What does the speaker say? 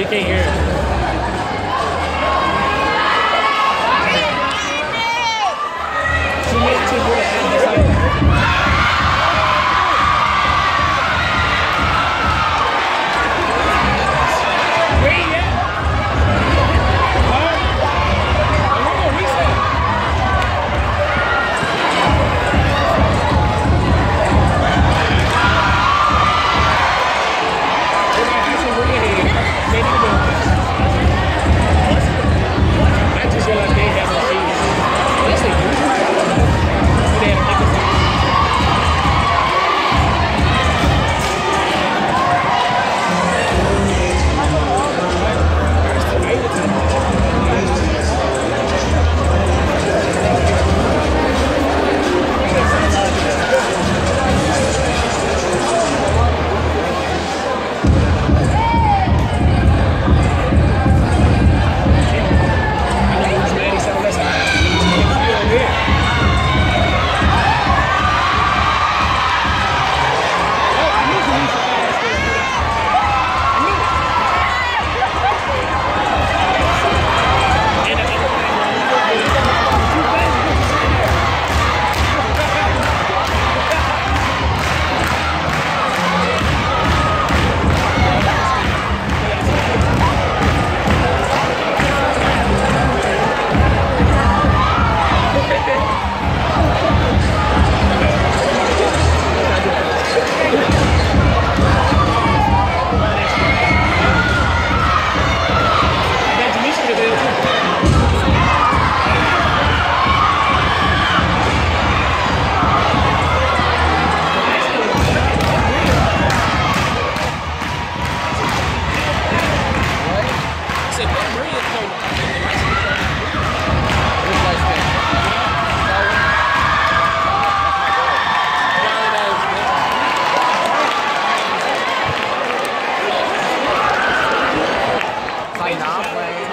We can't hear. play, not play.